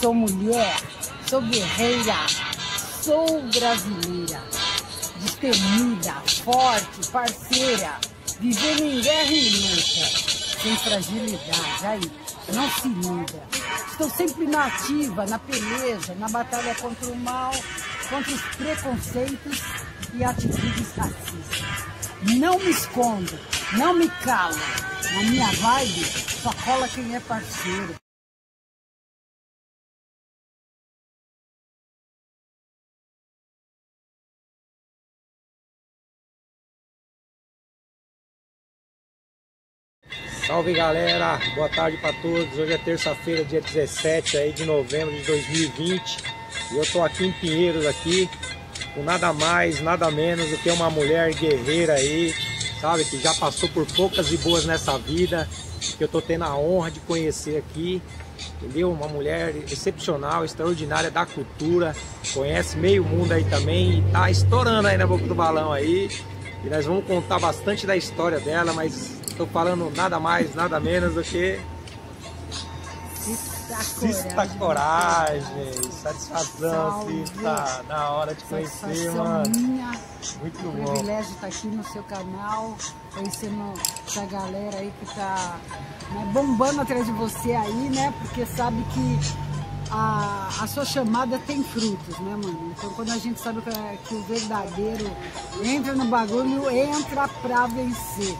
Sou mulher, sou guerreira, sou brasileira, destemida, forte, parceira, vivendo em guerra e luta, sem fragilidade. Aí, não se iluda. Estou sempre na ativa, na peleja, na batalha contra o mal, contra os preconceitos e atitudes racistas. Não me escondo, não me calo. Na minha vibe, só cola quem é parceiro. Salve galera, boa tarde para todos. Hoje é terça-feira, dia 17 aí de novembro de 2020 e eu tô aqui em Pinheiros aqui com nada mais, nada menos do que uma mulher guerreira aí, sabe, que já passou por poucas e boas nessa vida, que eu tô tendo a honra de conhecer aqui, entendeu? Uma mulher excepcional, extraordinária da cultura, conhece meio mundo aí também e tá estourando aí na boca do balão aí. E nós vamos contar bastante da história dela, mas estou falando nada mais, nada menos do que Cista Coragem, satisfação, Cista, na hora de conhecer, mano. Minha. Muito o bom. privilégio estar aqui no seu canal, conhecendo essa galera aí que tá né, bombando atrás de você aí, né? Porque sabe que a, a sua chamada tem frutos, né, mano? Então quando a gente sabe que, que o verdadeiro entra no bagulho, entra pra vencer.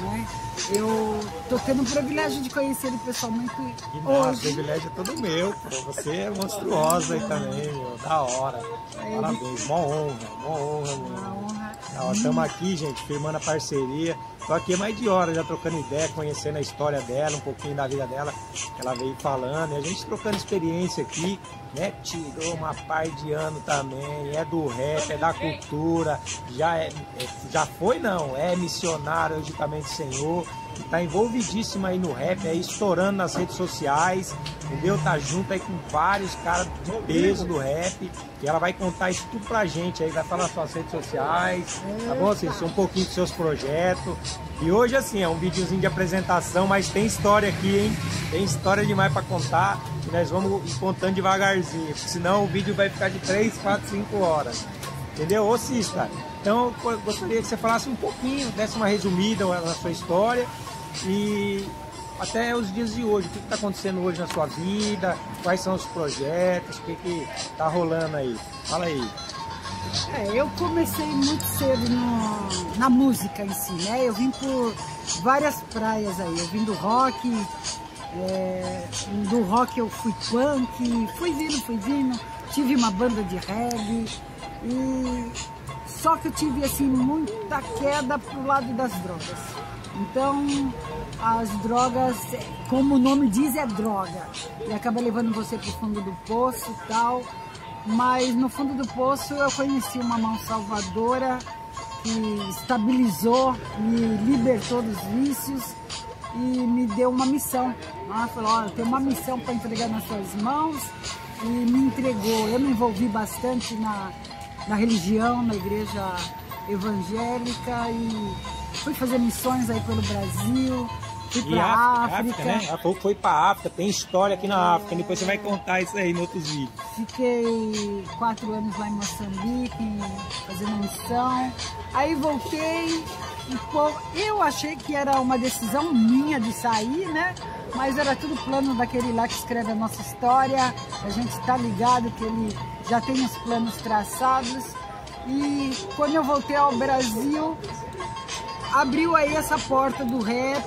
Né? Eu tô tendo o privilégio de conhecer ele pessoalmente Que nada, o hoje. privilégio é todo meu, pô. Você é monstruosa aí também, meu. Da hora. Parabéns, mó honra, mó honra, Uma meu. honra. Estamos aqui, gente, firmando a parceria. Tô aqui mais de hora já trocando ideia, conhecendo a história dela, um pouquinho da vida dela, que ela veio falando. E a gente trocando experiência aqui, né? Tirou uma par de ano também, é do rap, é da cultura, já é, é- já foi não, é missionária hoje também do Senhor. Tá envolvidíssima aí no rap, aí estourando nas redes sociais, entendeu? Tá junto aí com vários caras de peso do rap. E ela vai contar isso tudo pra gente aí, vai falar nas suas redes sociais, tá bom? Assim, um pouquinho dos seus projetos. E hoje, assim, é um videozinho de apresentação, mas tem história aqui, hein? Tem história demais pra contar. E nós vamos contando devagarzinho, senão o vídeo vai ficar de 3, 4, 5 horas. Entendeu? Ô Cista, então eu gostaria que você falasse um pouquinho, desse uma resumida na sua história e até os dias de hoje, o que está acontecendo hoje na sua vida, quais são os projetos, o que está rolando aí. Fala aí. É, eu comecei muito cedo no- na música em si, né? Eu vim por várias praias aí. Eu vim do rock, é, do rock eu fui punk, fui vindo, fui vindo. Tive uma banda de reggae e só que eu tive assim muita queda pro lado das drogas. Então as drogas, como o nome diz, é droga. E acaba levando você pro fundo do poço e tal. Mas no fundo do poço eu conheci uma mão salvadora que estabilizou, me libertou dos vícios e me deu uma missão. Ela falou, olha, tem uma missão para entregar nas suas mãos e me entregou. Eu me envolvi bastante na, na religião, na igreja evangélica e fui fazer missões aí pelo Brasil, fui E para África, África, né? Que foi para África, tem história aqui na África, depois você vai contar isso aí em outros vídeos. Fiquei quatro anos lá em Moçambique, fazendo missão. Aí voltei e pô, eu achei que era uma decisão minha de sair, né? Mas era tudo plano daquele lá que escreve a nossa história. A gente está ligado que ele já tem os planos traçados. E quando eu voltei ao Brasil, abriu aí essa porta do rap,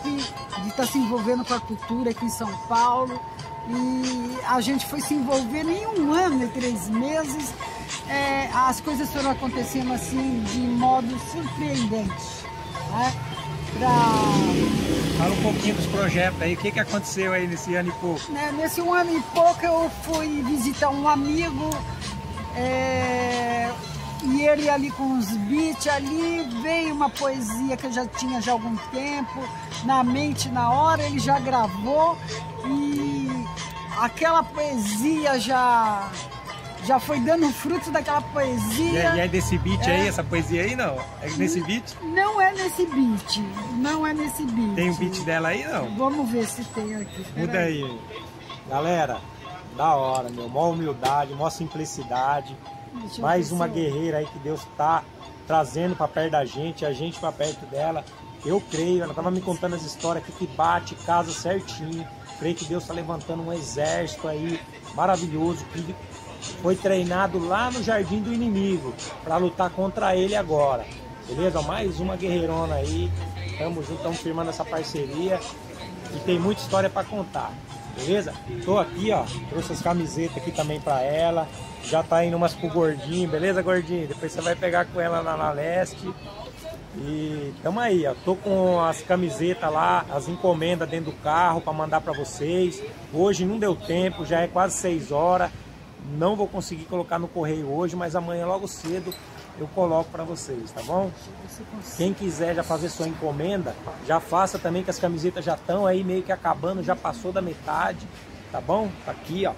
de estar se envolvendo com a cultura aqui em São Paulo. E a gente foi se envolvendo em um ano e três meses. É, as coisas foram acontecendo assim de modo surpreendente. Né? Pra, Fala um pouquinho dos projetos aí, o que, que aconteceu aí nesse ano e pouco? né, nesse um ano e pouco eu fui visitar um amigo é, e ele ali com os beats ali veio uma poesia que eu já tinha já há algum tempo na mente na hora ele já gravou e aquela poesia já já foi dando fruto daquela E é, poesia e é desse beat É. aí, essa poesia aí não? É nesse beat? não é nesse beat não é nesse beat Tem o beat dela aí não? vamos ver se tem aqui Muda peraí. aí. Galera, Da hora, meu. Mó humildade, mó simplicidade. Mais uma guerreira aí que Deus tá trazendo para perto da gente, a gente para perto dela. Eu creio, ela tava me contando as histórias aqui que bate, casa certinho. Creio que Deus está levantando um exército aí maravilhoso que foi treinado lá no jardim do inimigo para lutar contra ele agora. Beleza? Mais uma guerreirona aí. Tamo junto, estamos firmando essa parceria e tem muita história para contar. Beleza? Tô aqui, ó. Trouxe as camisetas aqui também para ela. Já tá indo umas pro gordinho, beleza, gordinho? Depois você vai pegar com ela lá na leste. E tamo aí, ó. Tô com as camisetas lá, as encomendas dentro do carro para mandar para vocês. Hoje não deu tempo, já é quase 6 horas. Não vou conseguir colocar no correio hoje, mas amanhã logo cedo eu coloco para vocês, tá bom? Quem quiser já fazer sua encomenda, já faça também que as camisetas já estão aí meio que acabando, já passou da metade, tá bom? Tá aqui, ó.